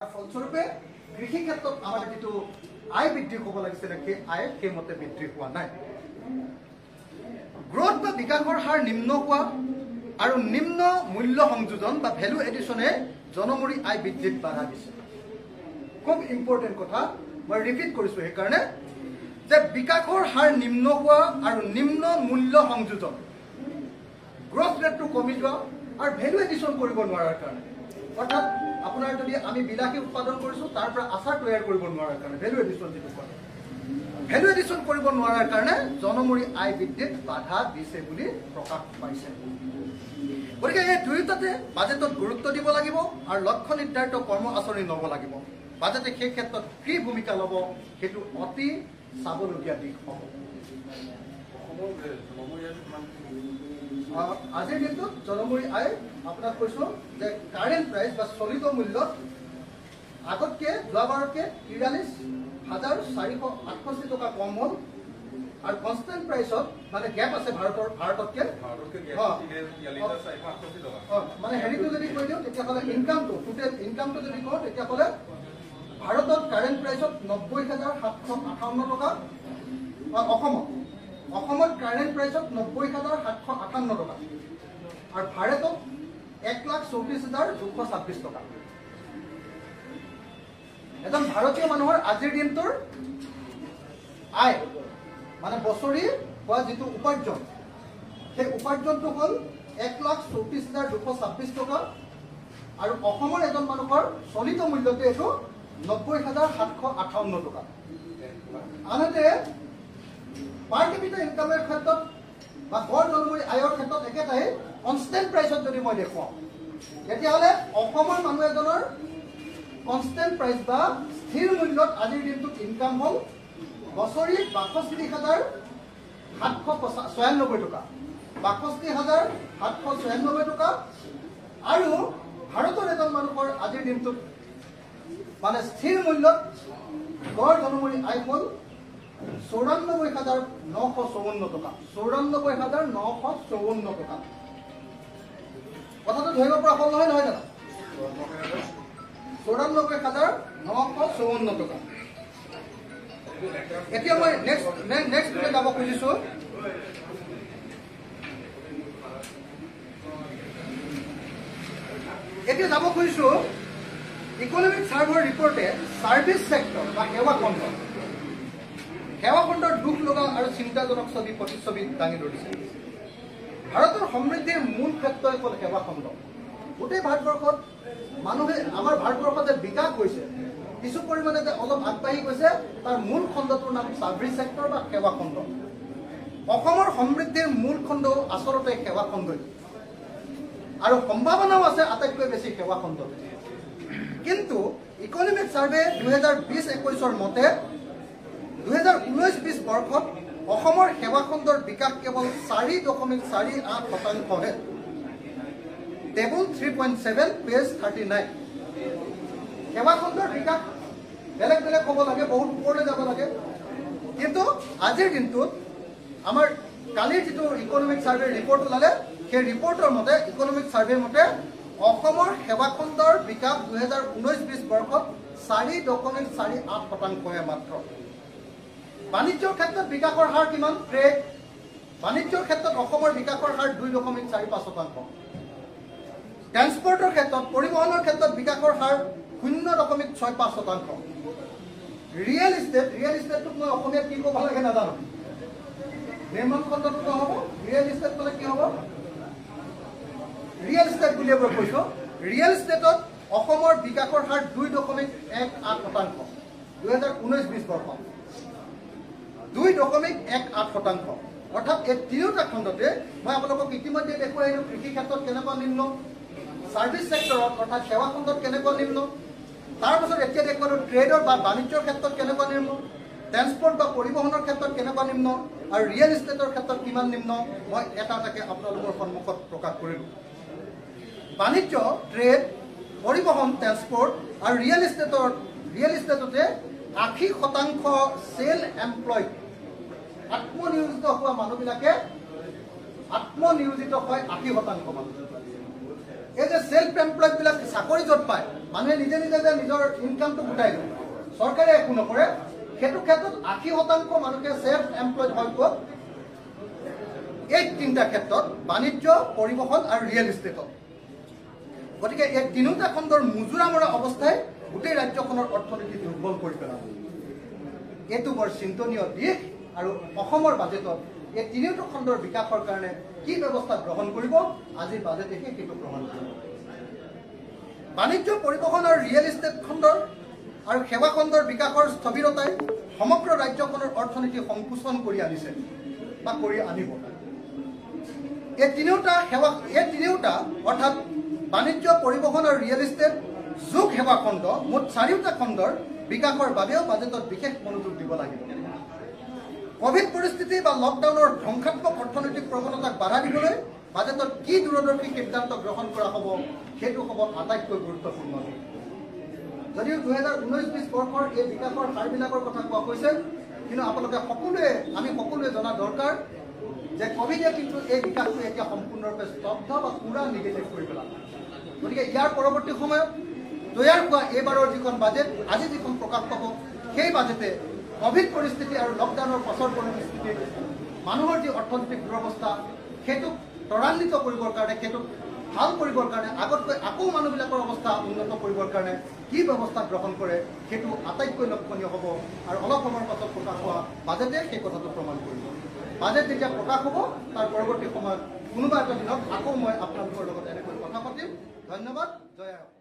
ফলস্বৰূপে কৃষি ক্ষেত্ৰত আমাৰ যিটো আয় বৃদ্ধি হ'ব লাগিছিলে সেই আয় সেইমতে বৃদ্ধি হোৱা নাই। গ্ৰথ বা বিকাশৰ হাৰ নিম্ন হোৱা আৰু নিম্ন মূল্য সংযোজন বা ভেলু এডিশ্যনে জনমূৰি আয় বৃদ্ধিত বাধা দিছে। খুব ইম্পৰ্টেণ্ট কথা মই ৰিপিট কৰিছোঁ সেইকাৰণে যে বিকাশৰ হাৰ নিম্ন হোৱা আৰু নিম্ন মূল্য সংযোজন গ্ৰথ ৰেটটো কমি যোৱা আৰু ভেলু এডিশ্যন কৰিব নোৱাৰাৰ কাৰণে। অৰ্থাৎ আপোনাৰ যদি আমি বিলাহী উৎপাদন কৰিছোঁ তাৰ পৰা আচাৰ তৈয়াৰ কৰিব নোৱাৰাৰ কাৰণে ভেলু এডিশ্যন যিটো কয়। ভেলু এডিশ্যন কৰিব নোৱাৰাৰ কাৰণে জনমূৰি আয় বৃদ্ধিত বাধা দিছে বুলি প্ৰকাশ পাইছে। গতিকে এই দুয়োটাতে বাজেটত গুৰুত্ব দিব লাগিব আৰু লক্ষ্য নিৰ্ধাৰিত কৰ্ম আঁচনি ল'ব লাগিব। বাজেটে সেই ক্ষেত্ৰত কি ভূমিকা ল'ব সেইটো অতি চাবলগীয়া দিশ হ'ব আহ, আজিৰ দিনটোত জনমূৰি আয় আপোনাক কৈছোঁ যে কাৰেণ্ট প্ৰাইচ বা চলিত মূল্যত আগতকৈ যোৱাবাৰতকৈ তিৰাল্লিছ হাজাৰ চাৰিশ আঠষষ্ঠি টকা কম হ'ল। আৰু কনষ্টেণ্ট প্ৰাইচত মানে গেপ আছে ভাৰতৰ ভাৰততকৈ। মানে হেৰিটো যদি কৈ দিওঁ তেতিয়াহ'লে ইনকামটো টোটেল ইনকামটো যদি কওঁ তেতিয়াহ'লে ভাৰতত কাৰেণ্ট প্ৰাইচত নব্বৈ হাজাৰ সাতশ আঠাৱন্ন টকা অসমত। অসমত কাৰেণ্ট প্ৰাইচত নব্বৈ হাজাৰ সাতশ আঠাৱন্ন টকা। আৰু ভাৰতত এক লাখ চৌত্ৰিছ হাজাৰ দুশ ছাব্বিছ টকা। এজন ভাৰতীয় মানুহৰ আজিৰ দিনটোৰ আয় মানে বছৰি হোৱা যিটো উপাৰ্জন সেই উপাৰ্জনটো হ'ল এক লাখ চৌত্ৰিছ হাজাৰ দুশ ছাব্বিছ টকা। আৰু অসমৰ এজন মানুহৰ চলিত মূল্যতে এইটো নব্বৈ হাজাৰ সাতশ আঠাৱন্ন টকা। আনহাতে পাৰ কেপিটেল ইনকামৰ ক্ষেত্ৰত বা গড় জনমূৰি আয়ৰ ক্ষেত্ৰত একেটাই কনষ্টেণ্ট প্ৰাইচত যদি মই দেখুৱাওঁ তেতিয়াহ'লে অসমৰ মানুহ এজনৰ কনষ্টেণ্ট প্ৰাইচ বা স্থিৰ মূল্যত আজিৰ দিনটোত ইনকাম হ'ল বছৰি বাষষ্ঠি হাজাৰ সাতশ পঁচা ছয়ান্নব্বৈ টকা। বাষষ্ঠি হাজাৰ সাতশ ছয়ান্নব্বৈ টকা। আৰু ভাৰতৰ এজন মানুহৰ আজিৰ দিনটোত মানে স্থিৰ মূল্যত গড় জনমূৰি আয় হ'ল চৌৰান্নব্বৈ হাজাৰ নশ চৌৱন্ন টকা। চৌৰান্নব্বৈ হাজাৰ নশ চৌৱন্ন টকা। কথাটো ধৰিব পৰা হ'ল নহয় নহয় জানো? চৌৰান্নব্বৈ হাজাৰ নশ চৌৱন্ন টকা। এতিয়া মই নেক্সট নেক্সট যাব খুজিছো। এতিয়া যাব খুজিছো ইকনমিক চাৰ্ভৰ ৰিপৰ্টে ছাৰ্ভিচ ছেক্টৰ বা সেৱা খণ্ড সেৱা খণ্ডৰ দুখ লগা আৰু চিন্তাজনক ছবি প্ৰতিচ্ছবি দাঙি ধৰিছে। ভাৰতৰ সমৃদ্ধিৰ মূল ক্ষেত্ৰই হ'ল সেৱা খণ্ড। গোটেই ভাৰতবৰ্ষত মানুহে আমাৰ ভাৰতবৰ্ষত যে বিকাশ হৈছে কিছু পৰিমাণে যে অলপ আগবাঢ়ি গৈছে তাৰ মূল খণ্ডটোৰ নাম ছাৰ্ভিচ ছেক্টৰ বা সেৱা খণ্ড। অসমৰ সমৃদ্ধিৰ মূল খণ্ডও আচলতে সেৱা খণ্ডই। আৰু সম্ভাৱনাও আছে আটাইতকৈ বেছি সেৱা খণ্ডত কিন্তু ইকনমিক ছাৰ্ভে দুহেজাৰ বিছ একৈছৰ মতে দুহেজাৰ ঊনৈছ বিছ বৰ্ষত অসমৰ সেৱা খণ্ডৰ বিকাশ কেৱল চাৰি দশমিক চাৰি আঠ শতাংশহে। Table three point seven page thirty nine সেৱা খণ্ডৰ বিকাশ বেলেগ বেলেগ হ'ব লাগে বহুত ওপৰলৈ যাব লাগে। কিন্তু আজিৰ দিনটোত আমাৰ কালিৰ যিটো ইকনমিক ছাৰ্ভে ৰিপৰ্ট ওলালে সেই ৰিপৰ্টৰ মতে ইকনমিক ছাৰ্ভেৰ মতে অসমৰ সেৱা খণ্ডৰ বিকাশ দুহেজাৰ ঊনৈছ বিছ বৰ্ষত চাৰি দশমিক চাৰি আঠ শতাংশহে মাত্ৰ। বাণিজ্যৰ ক্ষেত্ৰত বিকাশৰ হাৰ কিমান? ট্ৰেড বাণিজ্যৰ ক্ষেত্ৰত অসমৰ বিকাশৰ হাৰ দুই দশমিক চাৰি পাঁচ শতাংশ। ট্ৰেন্সপৰ্টৰ ক্ষেত্ৰত পৰিবহণৰ ক্ষেত্ৰত বিকাশৰ হাৰ শূন্য দশমিক ছয় পাঁচ শতাংশ। ৰিয়েল ইষ্টেট ৰিয়েল ইষ্টেটটোক মই অসমীয়াত কি ক'ব লাগে নাজানো। নিৰ্মাণ খণ্ডটো নহ'ব ৰিয়েল ইষ্টেট ক'লে কি হ'ব? ৰিয়েল ইষ্টেট বুলিয়ে মই কৈছোঁ ৰিয়েল ইষ্টেটত অসমৰ বিকাশৰ হাৰ দুই দশমিক এক আঠ শতাংশ দুহেজাৰ ঊনৈছ বিছ বৰ্ষ। দুই দশমিক এক আঠ শতাংশ। অৰ্থাৎ এই তিনিওটা খণ্ডতে মই আপোনালোকক ইতিমধ্যে দেখুৱাই আহিলোঁ কৃষি ক্ষেত্ৰত কেনেকুৱা নিম্ন ছাৰ্ভিচ ছেক্টৰত অৰ্থাৎ সেৱা খণ্ডত কেনেকুৱা নিম্ন তাৰপাছত এতিয়া দেখুৱালোঁ ট্ৰেডৰ বা বাণিজ্যৰ ক্ষেত্ৰত কেনেকুৱা নিম্ন ট্ৰেন্সপৰ্ট বা পৰিবহণৰ ক্ষেত্ৰত কেনেকুৱা নিম্ন আৰু ৰিয়েল ইষ্টেটৰ ক্ষেত্ৰত কিমান নিম্ন মই এটা এটাকৈ আপোনালোকৰ সন্মুখত প্ৰকাশ কৰিলোঁ। বাণিজ্য ট্ৰেড পৰিবহণ ট্ৰেন্সপৰ্ট আৰু ৰিয়েল ইষ্টেটৰ ৰিয়েল ইষ্টেটতে আশী শতাংশ চেল এমপ্লয়ড আত্মনিয়োজিত হোৱা মানুহবিলাকে আত্মনিয়োজিত হয় আশী শতাংশ মানুহ। এই যে ছেল্ফ এমপ্লয়ডবিলাক চাকৰি য'ত পায় মানুহে নিজে নিজে যে নিজৰ ইনকামটো গোটাই লয় চৰকাৰে একো নকৰে। সেইটো ক্ষেত্ৰত আশী শতাংশ মানুহে ছেল্ফ এমপ্লয়ড হয় ক'ত? এই তিনিটা ক্ষেত্ৰত বাণিজ্য পৰিবহণ আৰু ৰিয়েল ইষ্টেটত গতিকে এই তিনিওটা খণ্ডৰ মুজুৰা মৰা অৱস্থাই গোটেই ৰাজ্যখনৰ অৰ্থনীতি দুৰ্বল কৰি পেলাব। এইটো বৰ চিন্তনীয় দিশ আৰু অসমৰ বাজেটত এই তিনিওটা খণ্ডৰ বিকাশৰ কাৰণে কি ব্যৱস্থা গ্ৰহণ কৰিব আজিৰ বাজেটেহে সেইটো গ্ৰহণ কৰিব? বাণিজ্য পৰিবহণ আৰু ৰিয়েল ইষ্টেট খণ্ডৰ আৰু সেৱা খণ্ডৰ বিকাশৰ স্থবিৰতাই সমগ্ৰ ৰাজ্যখনৰ অৰ্থনীতি সংকোচন কৰি আনিছে বা কৰি আনিব। এই তিনিওটা সেৱা এই তিনিওটা অৰ্থাৎ বাণিজ্য পৰিবহণ আৰু ৰিয়েল ইষ্টেট যোগ সেৱা খণ্ড মুঠ চাৰিওটা খণ্ডৰ বিকাশৰ বাবেও বাজেটত বিশেষ মনোযোগ দিব লাগিব। কভিড পৰিস্থিতি বা লকডাউনৰ ধ্বংসাত্মক অৰ্থনৈতিক প্ৰৱণতাক বাধা দিবলৈ বাজেটত কি দূৰদৰ্শী সিদ্ধান্ত গ্ৰহণ কৰা হ'ব সেইটো হ'ব আটাইতকৈ গুৰুত্বপূৰ্ণ যদিও দুহেজাৰ ঊনৈছ বিছ বৰ্ষৰ এই বিকাশৰ হাৰবিলাকৰ কথা কোৱা হৈছে কিন্তু আপোনালোকে সকলোৱে আমি সকলোৱে জনা দৰকাৰ যে কভিডে কিন্তু এই বিকাশটো এতিয়া সম্পূৰ্ণৰূপে স্তব্ধ বা পূৰা নিগেটিভ কৰি পেলালে। গতিকে ইয়াৰ পৰৱৰ্তী সময়ত তৈয়াৰ হোৱা এইবাৰৰ যিখন বাজেট আজি যিখন প্ৰকাশ পাব সেই বাজেটে কভিড পৰিস্থিতি আৰু লকডাউনৰ পাছৰ পৰিস্থিতিত মানুহৰ যি অৰ্থনৈতিক দুৰৱস্থা সেইটোক ত্বৰান্বিত কৰিবৰ কাৰণে সেইটোক ভাল কৰিবৰ কাৰণে আগতকৈ আকৌ মানুহবিলাকৰ অৱস্থা উন্নত কৰিবৰ কাৰণে কি ব্যৱস্থা গ্ৰহণ কৰে সেইটো আটাইতকৈ লক্ষণীয় হ'ব আৰু অলপ সময়ৰ পাছত প্ৰকাশ হোৱা বাজেটে সেই কথাটো প্ৰমাণ কৰিব। বাজেট যেতিয়া প্ৰকাশ হ'ব তাৰ পৰৱৰ্তী সময়ত কোনোবা এটা দিনত আকৌ মই আপোনালোকৰ লগত এনেকৈ কথা পাতিম। ধন্যবাদ জয় অসম